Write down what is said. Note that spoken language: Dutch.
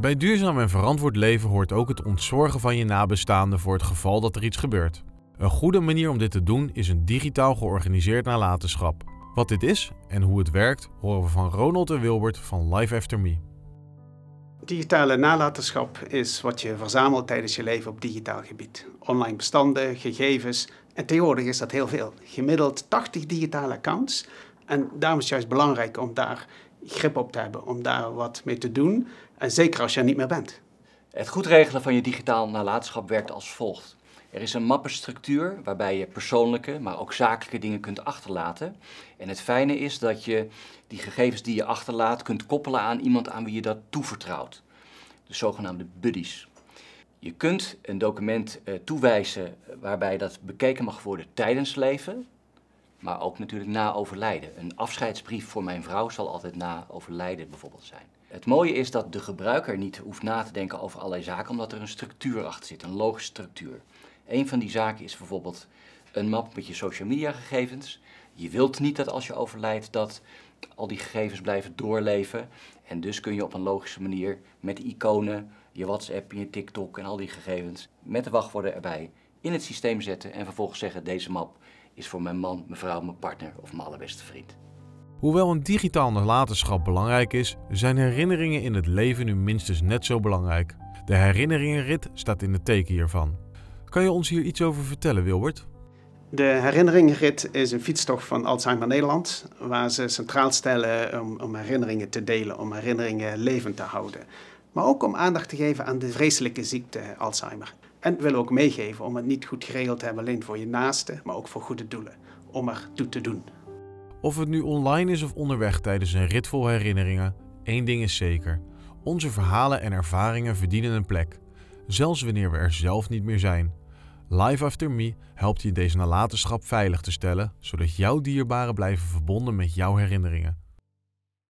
Bij duurzaam en verantwoord leven hoort ook het ontzorgen van je nabestaanden voor het geval dat er iets gebeurt. Een goede manier om dit te doen is een digitaal georganiseerd nalatenschap. Wat dit is en hoe het werkt, horen we van Ronald en Wilbert van Life After Me. Digitale nalatenschap is wat je verzamelt tijdens je leven op digitaal gebied. Online bestanden, gegevens en tegenwoordig is dat heel veel. Gemiddeld 80 digitale accounts. En daarom is het juist belangrijk om daar grip op te hebben, om daar wat mee te doen. En zeker als je er niet meer bent. Het goed regelen van je digitaal nalatenschap werkt als volgt. Er is een mappenstructuur waarbij je persoonlijke, maar ook zakelijke dingen kunt achterlaten. En het fijne is dat je die gegevens die je achterlaat kunt koppelen aan iemand aan wie je dat toevertrouwt. De zogenaamde buddies. Je kunt een document uh, toewijzen waarbij dat bekeken mag worden tijdens leven, maar ook natuurlijk na overlijden. Een afscheidsbrief voor mijn vrouw zal altijd na overlijden bijvoorbeeld zijn. Het mooie is dat de gebruiker niet hoeft na te denken over allerlei zaken, omdat er een structuur achter zit, een logische structuur. Een van die zaken is bijvoorbeeld een map met je social media gegevens. Je wilt niet dat als je overlijdt dat al die gegevens blijven doorleven. En dus kun je op een logische manier met iconen, je WhatsApp, je TikTok en al die gegevens met de wachtwoorden erbij in het systeem zetten en vervolgens zeggen deze map is voor mijn man, mijn vrouw, mijn partner of mijn allerbeste vriend. Hoewel een digitaal nalatenschap belangrijk is, zijn herinneringen in het leven nu minstens net zo belangrijk. De herinneringenrit staat in het teken hiervan. Kan je ons hier iets over vertellen, Wilbert? De herinneringenrit is een fietstocht van Alzheimer Nederland, waar ze centraal stellen om, om, herinneringen te delen, om herinneringen levend te houden. Maar ook om aandacht te geven aan de vreselijke ziekte Alzheimer. En willen ook meegeven om het niet goed geregeld te hebben, alleen voor je naasten, maar ook voor goede doelen, om er toe te doen. Of het nu online is of onderweg tijdens een rit vol herinneringen, één ding is zeker. Onze verhalen en ervaringen verdienen een plek, zelfs wanneer we er zelf niet meer zijn. Life After Me helpt je deze nalatenschap veilig te stellen, zodat jouw dierbaren blijven verbonden met jouw herinneringen.